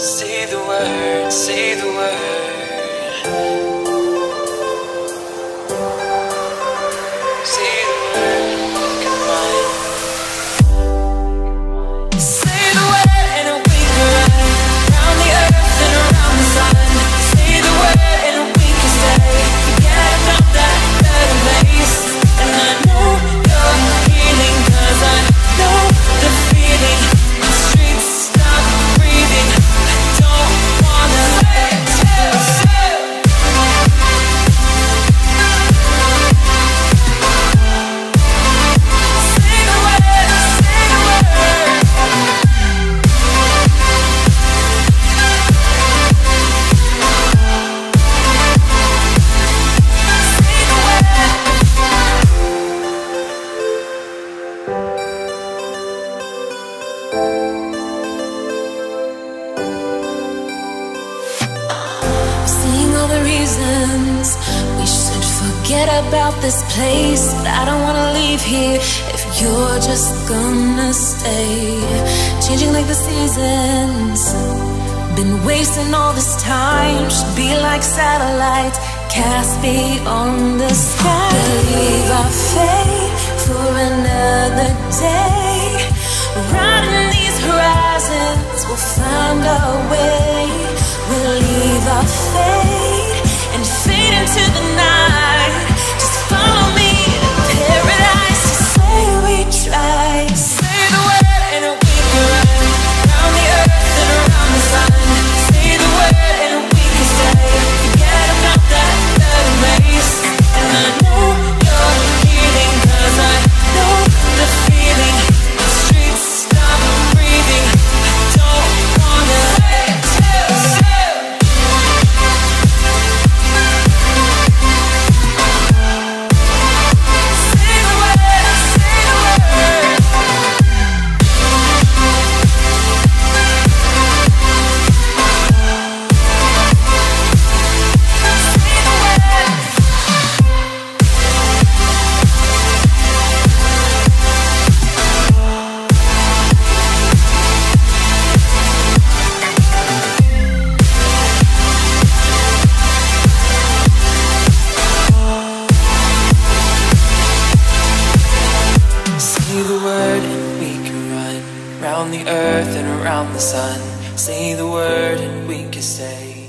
Say the word, say the word. Seeing all the reasons we should forget about this place. But I don't wanna leave here if you're just gonna stay. Changing like the seasons. Been wasting all this time. Should be like satellites cast beyond the sky. Leave our fate for another day. Riding we'll find our way. Run round the earth and around the sun. Say the word and we can stay.